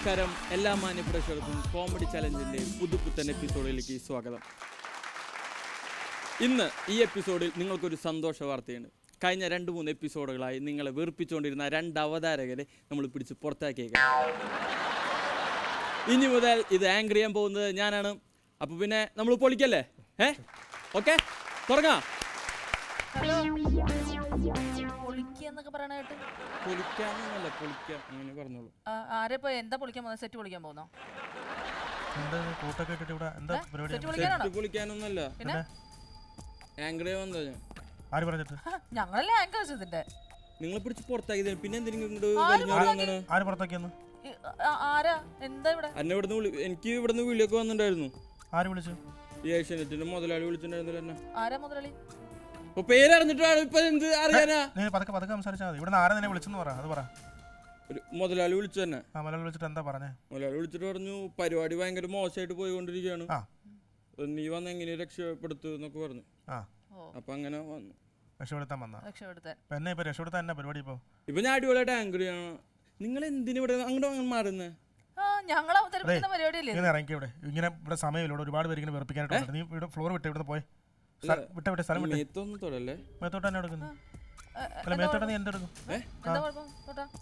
എല്ലാ മാന്യ പ്രേക്ഷകർക്കും കോമഡി ചലഞ്ചിന്റെ പുതുപുത്തൻ എപ്പിസോഡിലേക്ക് സ്വാഗതം. ഇന്ന് ഈ എപ്പിസോഡിൽ നിങ്ങൾക്കൊരു സന്തോഷ വാർത്തയാണ്. കഴിഞ്ഞ രണ്ട് മൂന്ന് എപ്പിസോഡുകളായി നിങ്ങളെ വെറുപ്പിച്ചുകൊണ്ടിരുന്ന രണ്ട് അവതാരകരെ നമ്മൾ പിടിച്ച് പുറത്താക്കിയേക്കാം ഇനി മുതൽ ഇത് ആങ്കർ ചെയ്യാൻ പോകുന്നത് ഞാനാണ്. അപ്പോൾ പിന്നെ നമ്മൾ പൊളിക്കല്ലേ? ഏ? ഓക്കെ? തുടങ്ങാം. പൊളിക്കാന്നൊക്കെ പറയണ കേട്ട് പൊളിക്കാന്നല്ല പൊളിക്കാം അങ്ങനെ പറഞ്ഞോളൂ. ആ, ആരെ ഇപ്പൊ എന്താ പൊളിക്കാൻ പോകുന്നത്? സെറ്റ് പൊളിക്കാൻ പോകുന്നോ? പൊളിക്കാനൊന്നല്ല ഞാൻ. ആര് പറഞ്ഞിട്ട് ആ, ഞങ്ങളല്ലേ ആങ്കേഴ്സ് ഇതിന്റെ നിങ്ങളെ പിടിച്ച് പുറത്താക്കിയത് പിന്നെ എന്തെങ്കിലും ആര് പുറത്താക്കിയെന്ന്? ആരാ? എന്താ ഇവിടെ? എന്നെ ഇവിടുന്ന് എനിക്ക് ഇവിടുന്ന് വിളിയൊക്കെ വന്നിട്ടുണ്ടായിരുന്നു. ആര് വിളിച്ചു? ഈ ഏഷ്യാനെറ്റിന്റെ മുതലാളി വിളിച്ചിട്ടുണ്ടായിരുന്നില്ല ആരാ മുതലാളി? അപ്പൊ പേരറിഞ്ഞിട്ടാണ് ഇപ്പൊ എന്ത് അറിയാനാ? നീ പതുക്കെ പതുക്കെ സംസാരിച്ചാൽ മതി. ഇവിടെ ആരെ നിന്നെ വിളിച്ചെന്ന് പറ. അത് പറ. ഒരു മുതലാളി വിളിച്ചു തന്നെ. ആ വിളിച്ചിട്ട് എന്താ പറഞ്ഞേ? മുതലാളി വിളിച്ചിട്ട് പറഞ്ഞു പരിപാടി ഭയങ്കര മോശമായിട്ട് പോയിക്കൊണ്ടിരിക്കുകയാണ് ആ. നീ വന്ന് എങ്ങനെ രക്ഷപ്പെടുത്തു എന്നൊക്കെ പറഞ്ഞു. അപ്പൊ അങ്ങനെ വന്നു. രക്ഷപ്പെടുത്താൻ വന്ന? രക്ഷപ്പെടുത്താൻ. ഇപ്പൊ എന്നെ ഇപ്പൊ രക്ഷപ്പെടുത്താൻ എന്നാ പരിപാടി ഇപ്പൊ? ഇപ്പൊ ഞാൻ അടിപൊളിയായിട്ട് ആങ്കർ ചെയ്യണം നിങ്ങൾ എന്തിനു ഇവിടെ അങ്ങോട്ട് അങ്ങനെ മാറുന്നേ? ഇങ്ങനെ ഇറങ്ങി ഇവിടെ. ഇങ്ങനെ ഇവിടെ സമയമില്ല. ഇവിടെ ഒരുപാട് പേര് ഇങ്ങനെ വെറുപ്പിക്കാനായിട്ട് നീ ഇവിടെ ഫ്ലോർ വിട്ട് ഇവിടെ പോയി. വിട്ട വിട്ട സ്ഥലം വിട്ട്. മേത്തോട്ട് തന്നെ എടുക്കുന്നു. അല്ല മേത്തോട്ട നീ എന്തെടുക്കും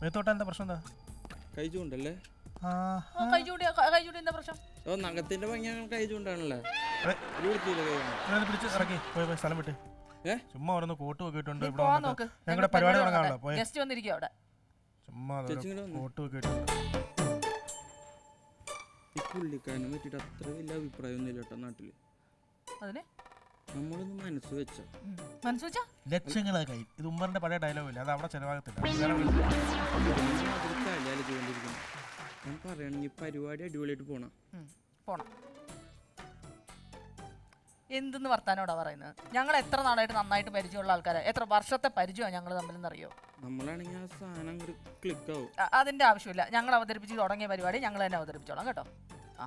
മേത്തോട്ട. എന്താ പ്രശ്നം എന്താ? കൈ ചൂണ്ടല്ലേ? ആ ആ, കൈ ചൂടി കൈ ചൂടി എന്താ പ്രശ്നം? ഓ നഖത്തിന്റെ ഭംഗി കൈചൂണ്ടാണല്ലേ പിടിച്ച് ഇറക്കി. പോയി പോയി സ്ഥലം വിട്ട്. ചുമ്മാ ഓരോന്ന് കോട്ട് ഒക്കെ ഇട്ടുണ്ട് ഇവിടെ നോക്ക്. ഞങ്ങളുടെ പരിപാടി തുടങ്ങാണല്ലോ പോയി. ഗസ്റ്റ് വന്നിരിക്കും അവിടെ. ചുമ്മാ ചേച്ചി ഇങ്ങട് വന്നോ. കോട്ട് ഒക്കെ ഇട്ടുണ്ട് ഈ പുള്ളിക്കാരനെ പറ്റിയിട്ട് അത്ര വലിയ അഭിപ്രായമൊന്നും കേട്ടോ നാട്ടിൽ. അതിന്? നമ്മളൊന്ന് മനസ്സ് വെച്ച. മനസ്സ് വെച്ചാ? ലക്ഷങ്ങളെ കൈ. ഇത് ഉമ്മറിന്റെ പഴയ ഡയലോഗ് ഇല്ല? അത് അവിടെ ചെലവാകത്തില്ല. ഞാൻ ഞാൻ പറയുകയാണെങ്കിൽ പരിപാടി അടിപൊളിയായിട്ട് പോണം. പോണം. എന്തെന്ന് വർത്താനോടാ പറയുന്നത്? ഞങ്ങൾ എത്ര നാളായിട്ട് നന്നായിട്ട് പരിചയമുള്ള ആൾക്കാരെ? എത്ര വർഷത്തെ പരിചയമാണ് ഞങ്ങൾ തമ്മിലെന്നറിയോ? അറിയോ ആ സാധനം ക്ലിക്ക് ആവും. അതിന്റെ ആവശ്യമില്ല. ഞങ്ങൾ അവതരിപ്പിച്ച് തുടങ്ങിയ പരിപാടി ഞങ്ങൾ തന്നെ അവതരിപ്പിച്ചോളാം കേട്ടോ. ആ.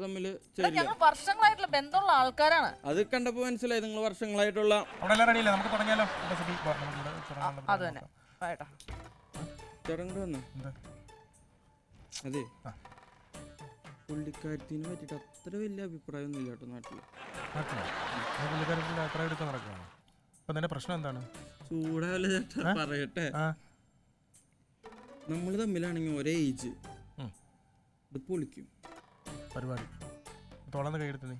തമ്മിൽ ഞങ്ങൾ വർഷങ്ങളായിട്ടുള്ള ബന്ധമുള്ള ആൾക്കാരാണ്. അത് കണ്ടപ്പോ മനസ്സിലായി നിങ്ങൾ വർഷങ്ങളായിട്ടുള്ള അത് തന്നെ. വന്ന. പുള്ളിക്കാരത്തിനെ പറ്റിയിട്ട് അത്ര വലിയ അഭിപ്രായമൊന്നും ഇല്ല കേട്ടോ നാട്ടിൽ. പുള്ളിക്കാരത്തിന്റെ അഭിപ്രായം നടക്കുകയാണ് നിന്റെ പ്രശ്നം എന്താണ്? ചൂടാവല്ല ചേട്ടാ. പറയട്ടെ. ആ. നമ്മൾ തമ്മിലാണെങ്കിൽ ഒരേ ഏജ് ഇത് പൊളിക്കും. പരിപാടി. തുളന്ന് കൈയെടുത്ത് നീ?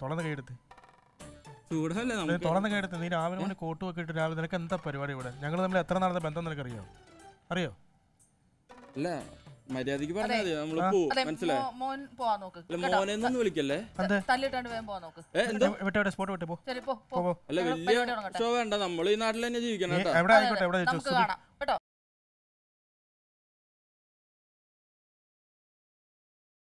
തുളന്ന് കൈയെടുത്ത്. തുളന്ന് കൈയെടുത്ത് നീ രാവിലെ കൊണ്ട് കോട്ടും ഒക്കെ ഇട്ട് രാവിലെ നിനക്ക് എന്താ പരിപാടി ഇവിടെ? ഞങ്ങൾ തമ്മിൽ എത്ര നാളത്തെ ബന്ധം നിനക്ക് അറിയോ? അറിയോ അല്ല മര്യാദയ്ക്ക് പറഞ്ഞാൽ നമ്മൾ മോനെന്നൊന്നും വിളിക്കല്ലേ. അല്ല വലിയ ഷോ വേണ്ട. നമ്മൾ ഈ നാട്ടിൽ തന്നെ ജീവിക്കണം കേട്ടോ.